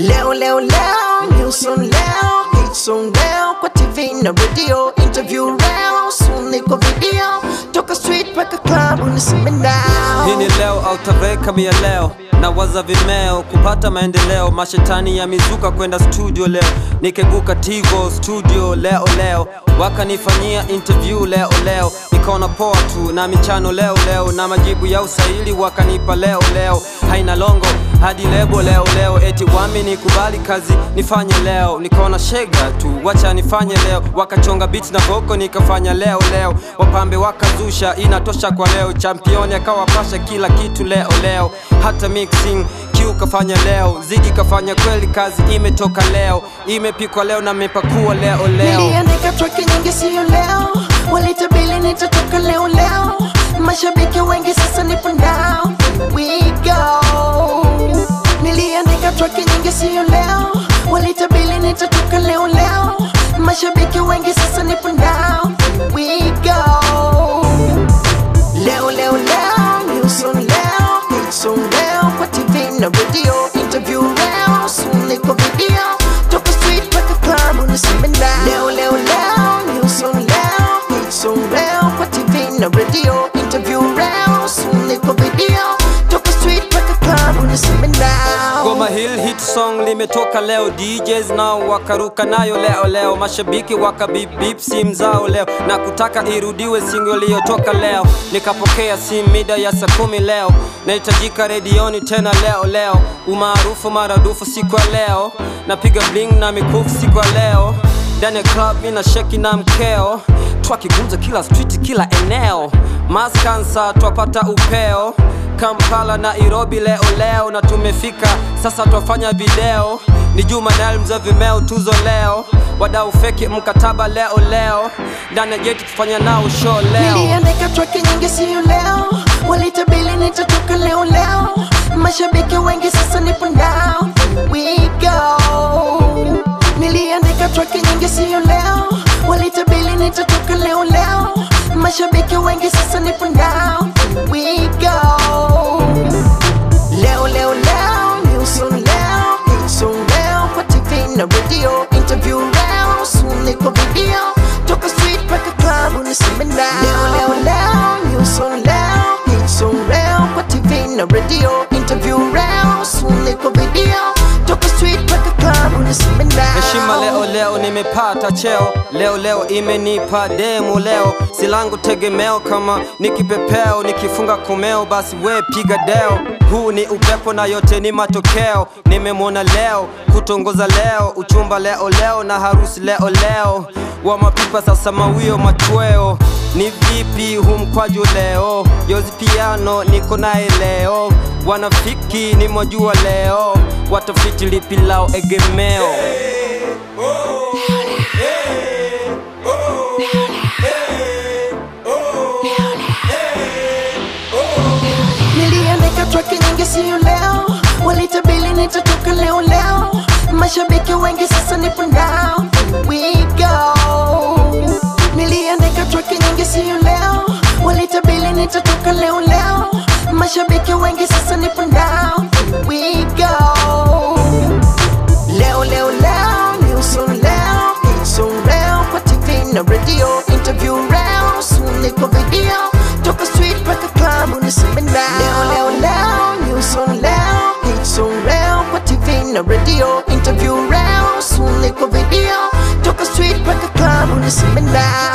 Leo leo leo, news on leo, hits on leo kwa TV na radio, interview leo, soon kwa video, toka street mpaka club uniseme now. Hii ni leo autaveka mia leo na waza vimeo kupata maendeleo mashetani ya mizuka kwenda studio leo nikeguka Tigo studio leo leo wakanifanyia interview leo leo nikaona poa tu na michano leo leo na majibu ya usaili wakanipa leo leo haina longo hadi lebo leo leo eti wami nikubali kazi nifanye leo. Nikaona shega tu wacha nifanye leo. Wakachonga beat na voko nikafanya leo leo. Wapambe wakazusha inatosha kwa leo. Championi akawapasha kila kitu leo leo. Hata mixing kafanya leo. Zigi kafanya kweli kazi imetoka leo. Imepikwa leo na mepakua leo leo. Niliandika siyo leo, Track nyingi siyo leo, walitabili nitatoka leo leo, mashabiki wengi sasa nipo now, we go. Leo leo leo, new song leo, hit song leo. Kwa TV na radio, interview leo, soon niko video, toka street mpaka club uniseme now. Leo leo leo, new song leo, hit song leo. Kwa TV na radio, interview leo, soon niko video, toka street mpaka club uniseme now. Goma Hill hit song limetoka leo, DJs nao wakaruka nayo leo leo, mashabiki waka beep bip simu zao leo. Na kutaka irudiwe singo iliyotoka leo. Nikapokea simu mida ya saa kumi leo, nahitajika redioni tena leo leo, umaarufu maradufu siku ya leo, napiga bling na mikufu siku ya leo. Ndani ya club mina sheki na mkeo. Twakigumza kila street kila eneo. Maskansa twapata upeo kampala na nairobi leo leo na tumefika. Sasa twafanya video. Ni juma nalmza vimeo tuzo leo. Wadau feki mkataba leo leo. Ndani ya jeti tufanya nao show leo. Niliandika track nyingi siyo leo, walitabili nitatoka leo leo, mashabiki wengi sasa nipo down, we go. Niliandika track nyingi siyo leo, walitabili nitatoka leo leo, mashabiki wengi sasa nipo down, we go. Na radio, interview leo, soon niko video, toka street mpaka club uniseme now. heshima leo leo nimepata cheo. Leo leo imenipa demu leo. Silangu tegemeo kama nikipepeo nikifunga komeo basi we piga deo. Huu ni upepo na yote ni matokeo. Nimemwona leo kutongoza leo. Uchumba leo leo na harusi leo leo. Wa mapipa sasa mawio machweo. Ni mkwaju leo. Yozi piano niko naye leo. Wanafiki ni mwajua leo. Watafiti lipi lao egemeo? Niliandika traki nyingi siyo leo, walitabili nitatoka leo leo, mashabiki wengi sasa nipo nitatoka leo leo, mashabiki wengi sasa nipo down, we go. Leo leo leo, new song leo, leo kwa TV na radio, interview leo, soon niko video, toka street mpaka club now. Leo leo leo, leo, leo kwa TV na radio, interview leo, soon video, toka street mpaka club now.